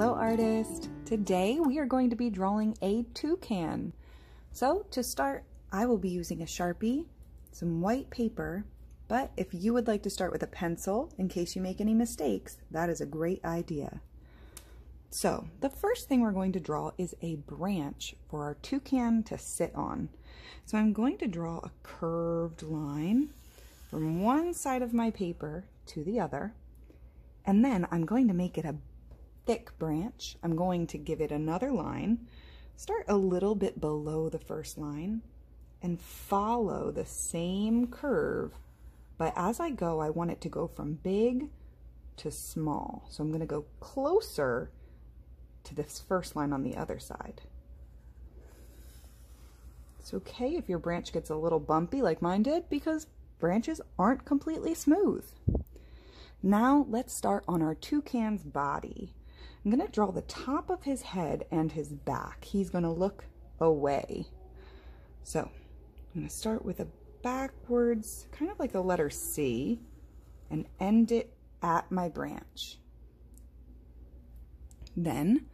Hello artist! Today we are going to be drawing a toucan. So to start, I will be using a Sharpie, some white paper, but if you would like to start with a pencil in case you make any mistakes, that is a great idea. So the first thing we're going to draw is a branch for our toucan to sit on. So I'm going to draw a curved line from one side of my paper to the other, and then I'm going to make it a thick branch. I'm going to give it another line, start a little bit below the first line, and follow the same curve. But as I go, I want it to go from big to small. So I'm going to go closer to this first line on the other side. It's okay if your branch gets a little bumpy like mine did because branches aren't completely smooth. Now let's start on our toucan's body. I'm going to draw the top of his head and his back. He's going to look away. So I'm going to start with a backwards, kind of like a letter C, and end it at my branch. Then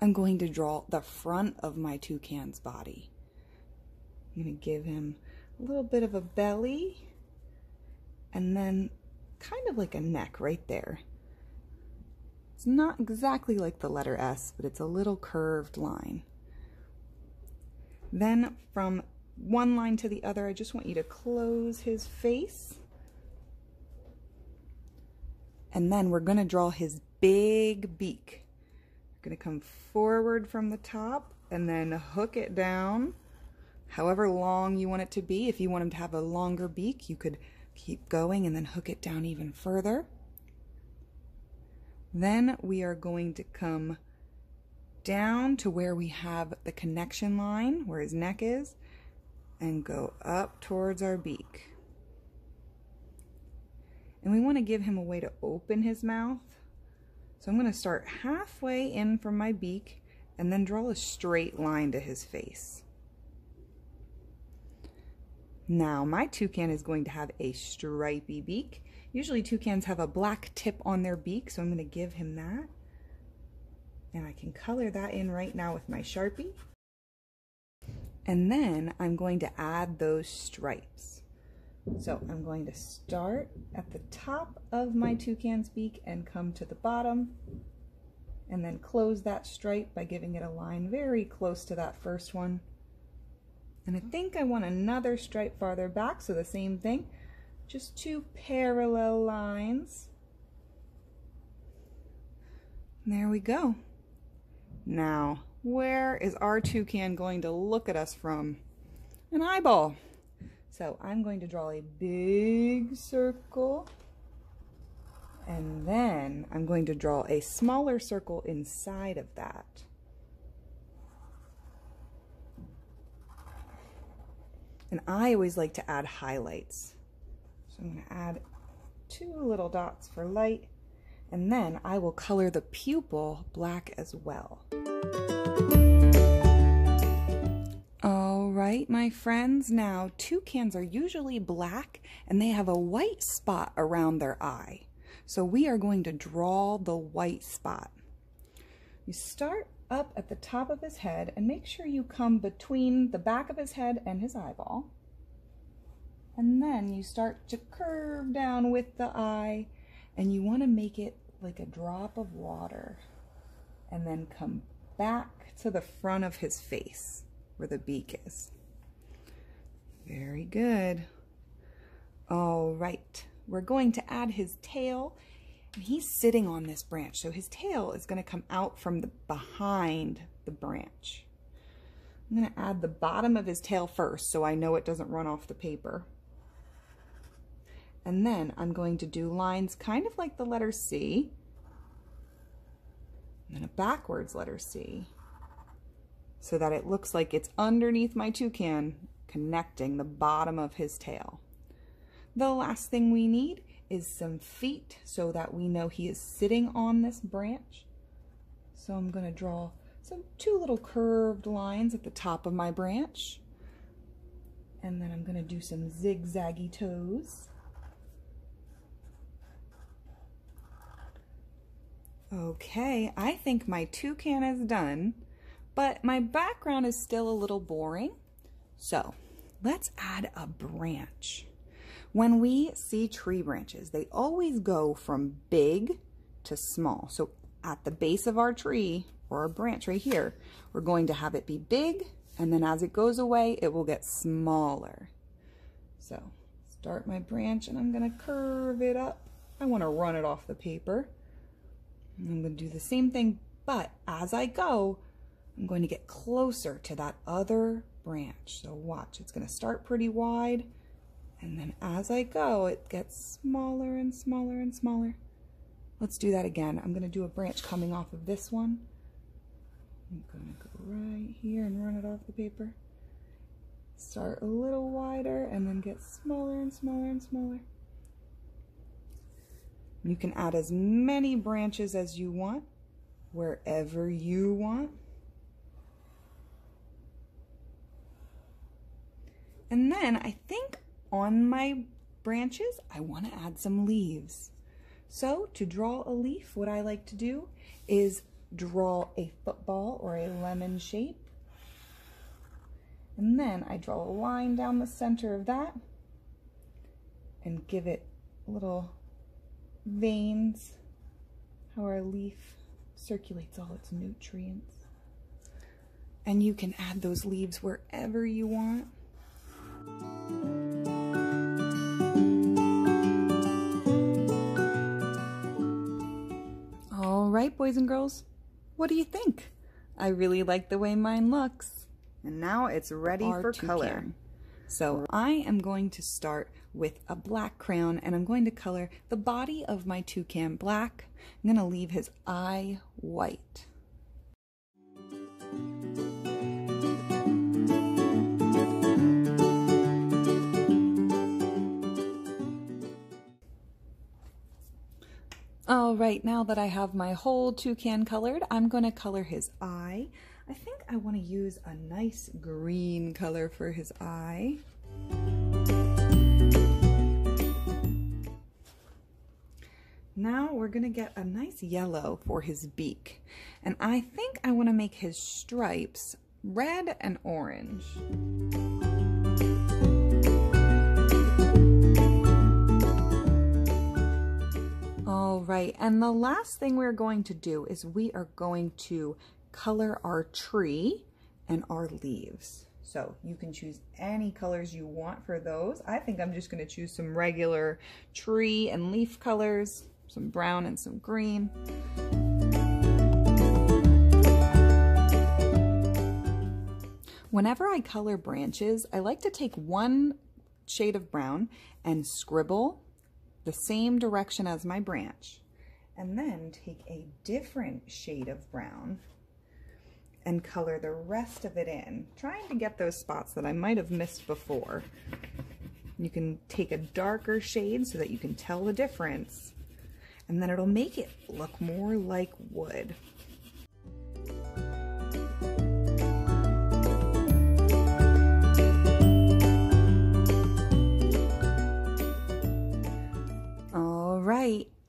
I'm going to draw the front of my toucan's body. I'm going to give him a little bit of a belly and then kind of like a neck right there. It's not exactly like the letter S, but it's a little curved line. Then from one line to the other, I just want you to close his face. And then we're going to draw his big beak. We're going to come forward from the top and then hook it down however long you want it to be. If you want him to have a longer beak, you could keep going and then hook it down even further. Then we are going to come down to where we have the connection line, where his neck is, and go up towards our beak. And we want to give him a way to open his mouth. So I'm going to start halfway in from my beak and then draw a straight line to his face. Now my toucan is going to have a stripy beak Usually toucans have a black tip on their beak, so I'm going to give him that. And I can color that in right now with my Sharpie. And then I'm going to add those stripes. So I'm going to start at the top of my toucan's beak and come to the bottom and then close that stripe by giving it a line very close to that first one. And I think I want another stripe farther back, so the same thing just two parallel lines. There we go. Now, where is our toucan going to look at us from? An eyeball. So I'm going to draw a big circle and then I'm going to draw a smaller circle inside of that. And I always like to add highlights. So I'm going to add two little dots for light, and then I will color the pupil black as well. All right, my friends, now toucans are usually black and they have a white spot around their eye. So we are going to draw the white spot. You start up at the top of his head and make sure you come between the back of his head and his eyeball. And then you start to curve down with the eye and you want to make it like a drop of water and then come back to the front of his face where the beak is. Very good. All right, we're going to add his tail and he's sitting on this branch. So his tail is going to come out from the behind the branch. I'm going to add the bottom of his tail first so I know it doesn't run off the paper. And then I'm going to do lines kind of like the letter C, and then a backwards letter C, so that it looks like it's underneath my toucan, connecting the bottom of his tail. The last thing we need is some feet so that we know he is sitting on this branch. So I'm going to draw some two little curved lines at the top of my branch. And then I'm going to do some zigzaggy toes. Okay, I think my toucan is done, but my background is still a little boring. So let's add a branch. When we see tree branches, they always go from big to small. So at the base of our tree or our branch right here, we're going to have it be big and then as it goes away, it will get smaller. So start my branch and I'm gonna curve it up. I wanna run it off the paper. I'm gonna do the same thing, but as I go, I'm going to get closer to that other branch. So watch, it's gonna start pretty wide and then as I go, it gets smaller and smaller and smaller. Let's do that again. I'm gonna do a branch coming off of this one. I'm gonna go right here and run it off the paper. Start a little wider and then get smaller and smaller and smaller. You can add as many branches as you want, wherever you want. And then I think on my branches, I want to add some leaves. So to draw a leaf, what I like to do is draw a football or a lemon shape. And then I draw a line down the center of that and give it a little veins, how our leaf circulates all its nutrients. And you can add those leaves wherever you want. All right, boys and girls, what do you think? I really like the way mine looks. And now it's ready for toucan. color. So I am going to start with a black crayon and I'm going to color the body of my toucan black. I'm going to leave his eye white. All right, now that I have my whole toucan colored, I'm going to color his eye. I think I want to use a nice green color for his eye. Now we're going to get a nice yellow for his beak. And I think I want to make his stripes red and orange. All right, and the last thing we're going to do is we are going to color our tree and our leaves. So you can choose any colors you want for those. I think I'm just gonna choose some regular tree and leaf colors, some brown and some green. Whenever I color branches, I like to take one shade of brown and scribble the same direction as my branch and then take a different shade of brown and color the rest of it in, trying to get those spots that I might have missed before. You can take a darker shade so that you can tell the difference, and then it'll make it look more like wood.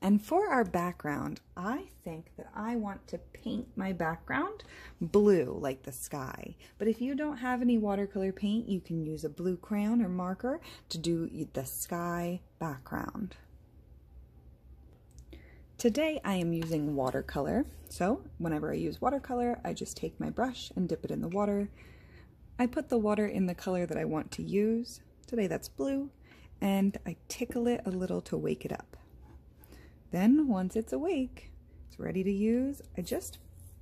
And for our background, I think that I want to paint my background blue like the sky. But if you don't have any watercolor paint, you can use a blue crayon or marker to do the sky background. Today I am using watercolor. So whenever I use watercolor, I just take my brush and dip it in the water. I put the water in the color that I want to use. Today that's blue. And I tickle it a little to wake it up. Then once it's awake, it's ready to use, I just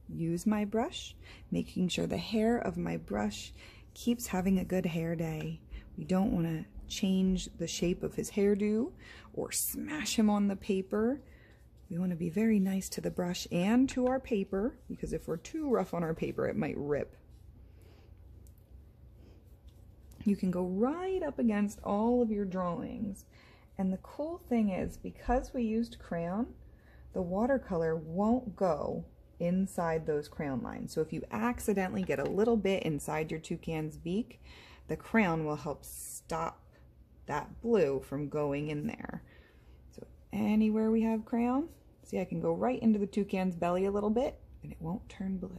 use my brush, making sure the hair of my brush keeps having a good hair day. We don't want to change the shape of his hairdo or smash him on the paper. We want to be very nice to the brush and to our paper because if we're too rough on our paper, it might rip. You can go right up against all of your drawings and the cool thing is, because we used crayon, the watercolor won't go inside those crayon lines. So if you accidentally get a little bit inside your toucan's beak, the crayon will help stop that blue from going in there. So anywhere we have crayon, See, I can go right into the toucan's belly a little bit and it won't turn blue.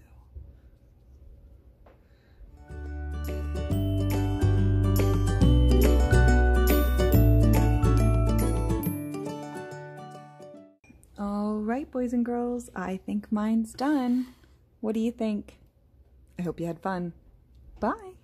Right, boys and girls, I think mine's done. What do you think? I hope you had fun. Bye.